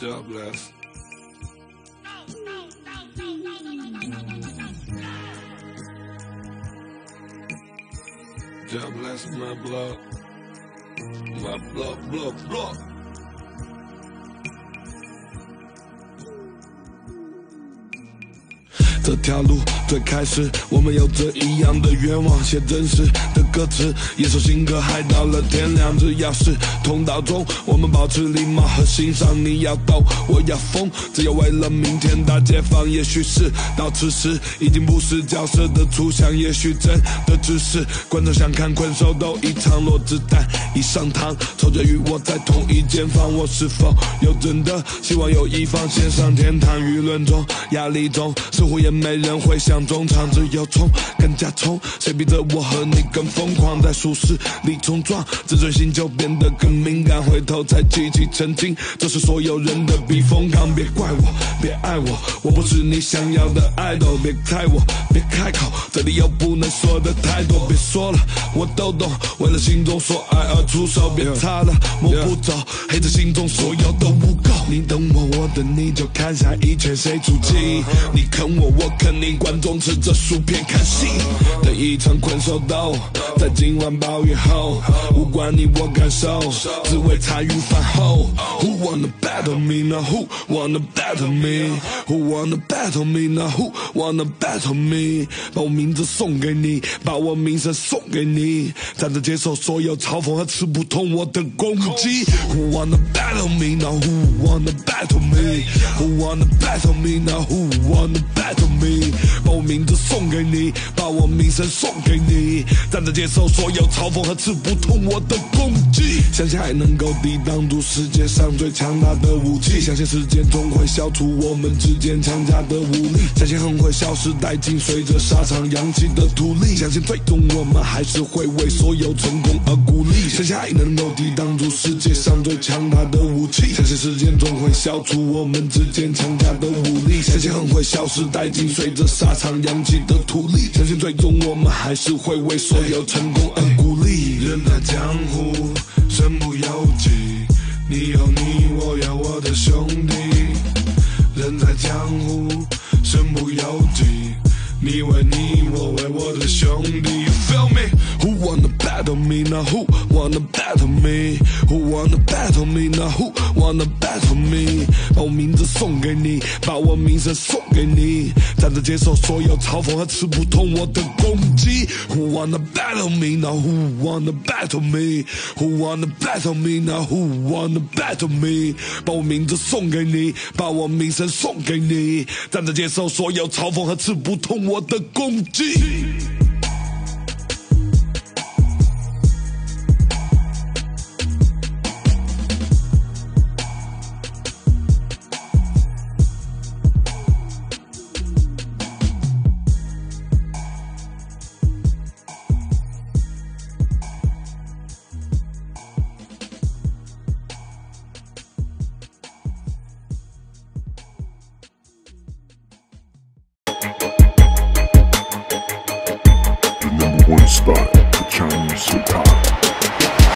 God bless. God bless my blood. My blood, blood, blood. 这条路 最开始，我们有着一样的愿望，写真实的歌词，一首新歌，嗨到了天亮。只要是通道中，我们保持礼貌和欣赏。你要抖，我要疯，只有为了明天大解放。也许是到此时，已经不是角色的出象，也许真的只是观众想看困兽斗一场，落子弹已上膛，抽着与我在同一间房，我是否有真的希望有一方先上天堂？舆论中，压力中，似乎也没人会想中场，只有冲，更加冲，谁逼着我和你更疯狂，在舒适里冲撞，自尊心就变得更敏感，回头才记起曾经，这是所有人的避风港，别怪我，别爱我，我不是你想要的爱豆，别猜我，别开口，这里又不能说的太多，别说了，我都懂，为了心中所爱而出手，别擦了，摸不走，黑着心中所有的污垢，你等我，我等你，就看下一拳谁出击，你坑我，我坑你，观众吃着薯片看戏的一场困兽斗，在今晚暴雨后，无关你我感受，只为茶余饭后。Who wanna battle me now? Who wanna battle me? Who wanna battle me now? Who wanna battle me? 把我名字送给你，把我名声送给你，站着接受所有嘲讽和刺不痛我的攻击。Who wanna battle me now? Who wanna battle me? Who wanna battle me now? Who wanna battle me? 我名字送给你，把我名声送给你，站着接受所有嘲讽和刺不痛我的攻击。相信爱能够抵挡住世界上最强大的武器，相信时间总会消除我们之间强加的武力，相信恨会消失殆尽，随着沙场扬起的土砾，相信最终我们还是会为所有成功而鼓励，相信爱能够抵挡住世界上最强大的武器，相信时间总会消除我们之间强加的武力，相信恨会消失殆尽，随着沙场扬起的土地，相信最终我们还是会为所有成功而鼓励。人在江湖，身不由己，你有你，我有我的兄弟。人在江湖，身不由己，你为你，我为 me now? Who wanna battle me? Who wanna battle me now? Who wanna battle me? 把我名字送给你，把我名声送给你，站着接受所有嘲讽和刺不痛我的攻击。Who wanna battle me now? Who wanna battle me? Who wanna battle me now? Who wanna battle me? 把我名字送给你，把我名声送给你，站着接受所有嘲讽和刺不痛我的攻击。spot, the Chinese